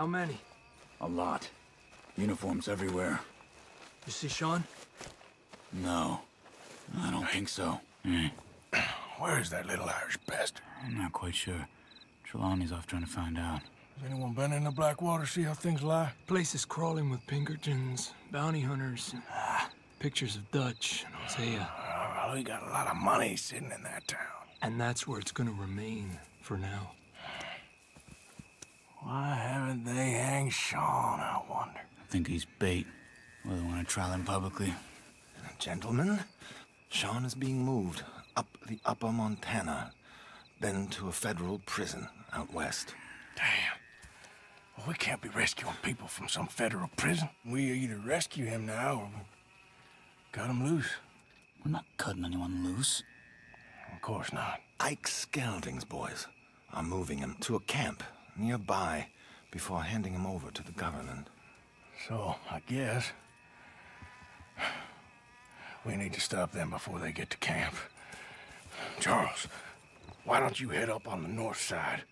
How many? A lot. Uniforms everywhere. You see Sean? No. I don't think so. Mm. Where's that little Irish bastard? I'm not quite sure. Trelawney's off trying to find out. Has anyone been in the Blackwater, see how things lie? Place is crawling with Pinkertons, bounty hunters, pictures of Dutch and Hosea. Uh, well, we got a lot of money sitting in that town. And that's where it's gonna remain for now. Why haven't they hanged Sean, I wonder? I think he's bait. Well, they want to trial him publicly. Gentlemen, Sean is being moved up the upper Montana, then to a federal prison out west. Damn. Well, we can't be rescuing people from some federal prison. We either rescue him now or we cut him loose. We're not cutting anyone loose. Of course not. Ike Skelding's boys are moving him to a camp nearby before handing him over to the government. So, I guess we need to stop them before they get to camp. Charles, why don't you head up on the north side?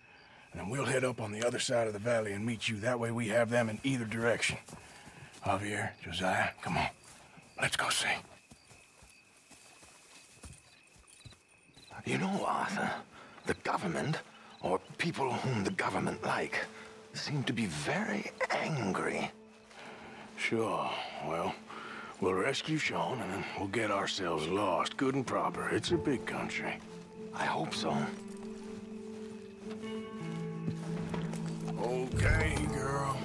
And then we'll head up on the other side of the valley and meet you. That way we have them in either direction. Javier, Josiah, come on. Let's go see. You know, Arthur, the government, or people whom the government like, seem to be very angry. Sure. Well, we'll rescue Sean and then we'll get ourselves lost, good and proper. It's a big country. I hope so. Okay, girl.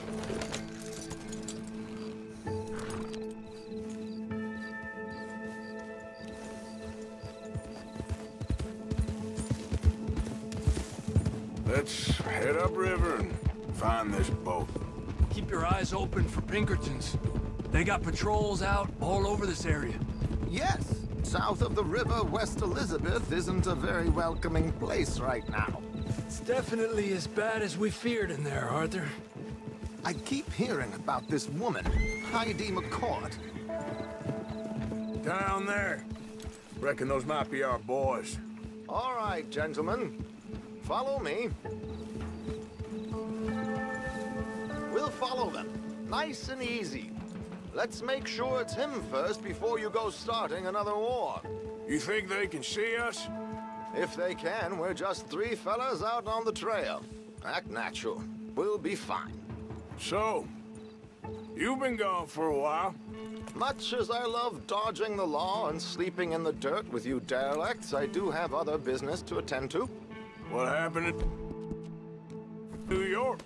Let's head upriver and find this boat. Keep your eyes open for Pinkertons. They got patrols out all over this area. Yes, south of the river, West Elizabeth isn't a very welcoming place right now. It's definitely as bad as we feared in there, Arthur. I keep hearing about this woman, Heidi McCourt. Down there. Reckon those might be our boys. All right, gentlemen. Follow me. We'll follow them. Nice and easy. Let's make sure it's him first before you go starting another war. You think they can see us? If they can, we're just three fellas out on the trail. Act natural. We'll be fine. So, you've been gone for a while. Much as I love dodging the law and sleeping in the dirt with you derelicts, I do have other business to attend to. What happened in New York?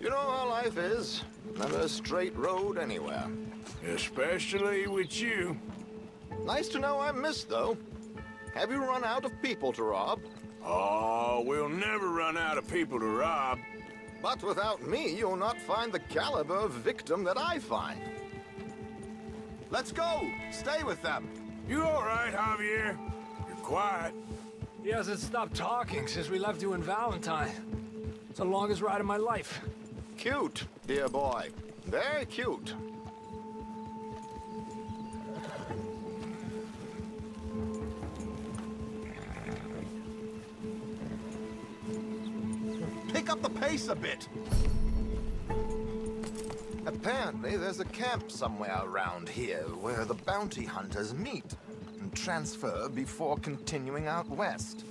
You know how life is. Never a straight road anywhere. Especially with you. Nice to know I'm missed, though. Have you run out of people to rob? Oh, we'll never run out of people to rob. But without me, you'll not find the caliber of victim that I find. Let's go! Stay with them! You all right, Javier? You're quiet. He hasn't stopped talking since we left you in Valentine. It's the longest ride of my life. Cute, dear boy. Very cute. Pick up the pace a bit. Apparently, there's a camp somewhere around here where the bounty hunters meet transfer before continuing out west.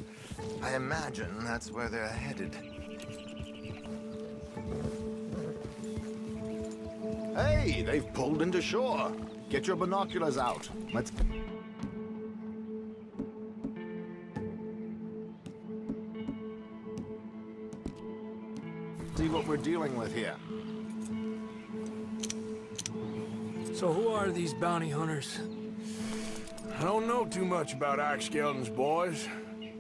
I imagine that's where they're headed. Hey, they've pulled into shore. Get your binoculars out. Let's... See what we're dealing with here. So who are these bounty hunters? I don't know too much about Ike Skelding's boys,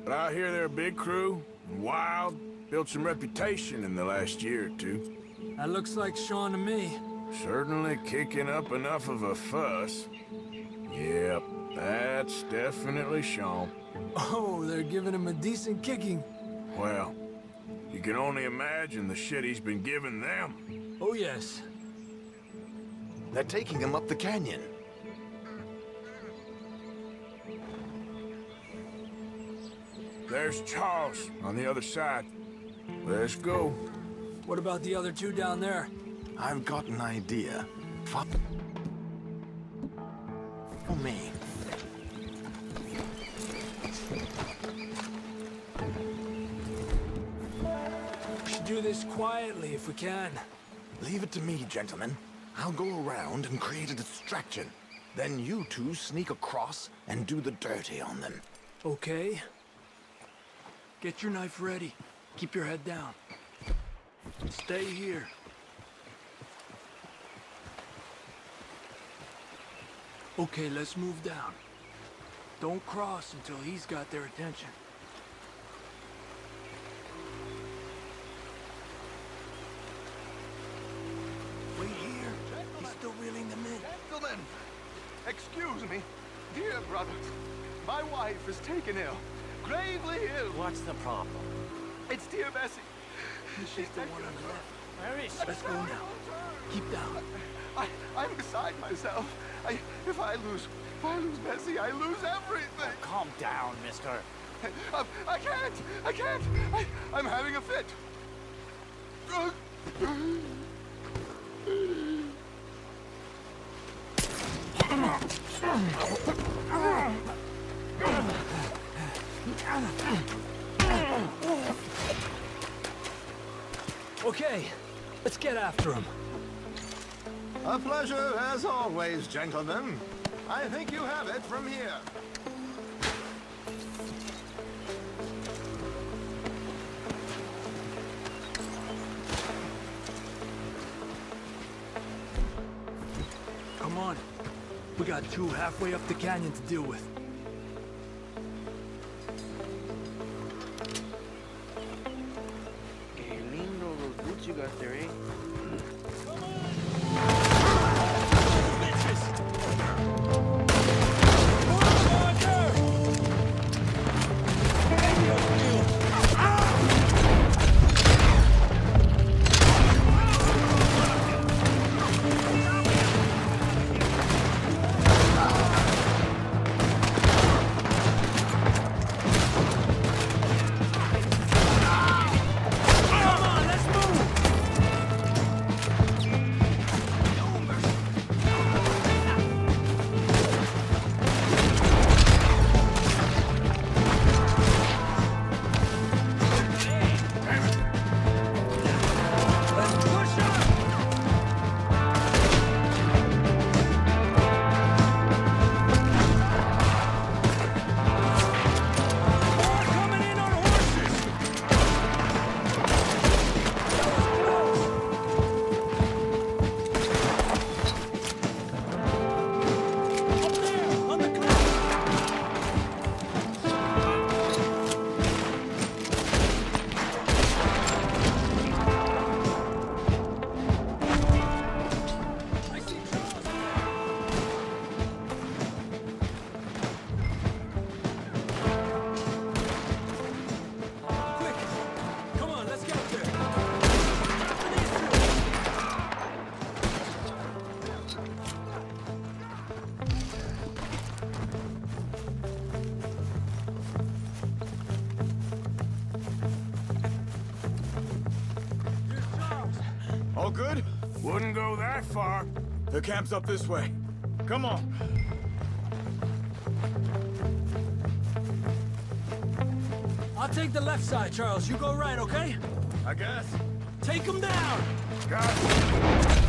but I hear they're a big crew, and wild, built some reputation in the last year or two. That looks like Sean to me. Certainly kicking up enough of a fuss. Yep, that's definitely Sean. Oh, they're giving him a decent kicking. Well, you can only imagine the shit he's been giving them. Oh, yes. They're taking him up the canyon. There's Charles on the other side. Let's go. What about the other two down there? I've got an idea. Follow me. We should do this quietly if we can. Leave it to me, gentlemen. I'll go around and create a distraction. Then you two sneak across and do the dirty on them. Okay. Get your knife ready. Keep your head down. Stay here. Okay, let's move down. Don't cross until he's got their attention. Wait here. Gentlemen. He's still reeling them in. Gentlemen, excuse me. Dear brothers, my wife is taken ill. Gravely ill. What's the problem? It's dear Bessie. She's the one on the left. Where is she? Let's go now. Keep down. I, I'm beside myself. I, if I lose, if I lose Bessie, I lose everything. Oh, calm down, mister. I, I can't. I can't. I, I'm having a fit. Okay, let's get after him. A pleasure as always, gentlemen. I think you have it from here. Come on. We got two halfway up the canyon to deal with. Los All good? Wouldn't go that far. The camp's up this way. Come on. I'll take the left side, Charles. You go right, okay? I guess. Take him down! Got it.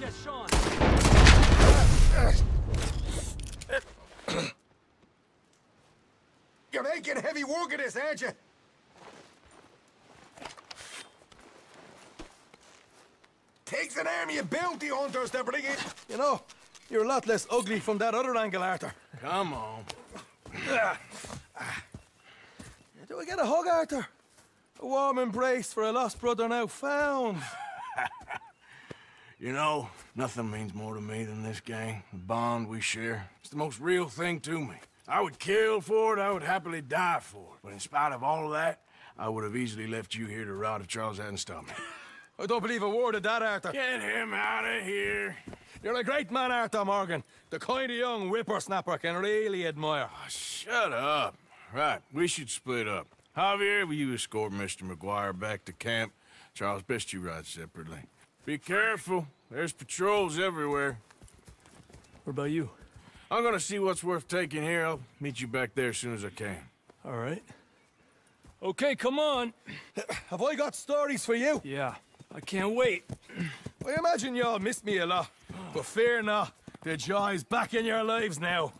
Let's get Sean. You're making heavy work of this, aren't you? Takes an army of bounty hunters to bring it. You know, you're a lot less ugly from that other angle, Arthur. Come on. Do we get a hug, Arthur? A warm embrace for a lost brother now found. You know, nothing means more to me than this gang, the bond we share. It's the most real thing to me. I would kill for it, I would happily die for it. But in spite of all of that, I would have easily left you here to rot if Charles hadn't stopped me. I don't believe a word of that, Arthur. Get him out of here. You're a great man, Arthur Morgan. The kind of young whippersnapper can really admire. Ah, shut up. Right, we should split up. Javier, will you escort Mr. MacGuire back to camp? Charles, best you ride separately. Be careful. There's patrols everywhere. What about you? I'm gonna see what's worth taking here. I'll meet you back there as soon as I can. All right. Okay, come on. Have I got stories for you? Yeah, I can't wait. I imagine y'all missed me a lot, but fear not. The joy's back in your lives now.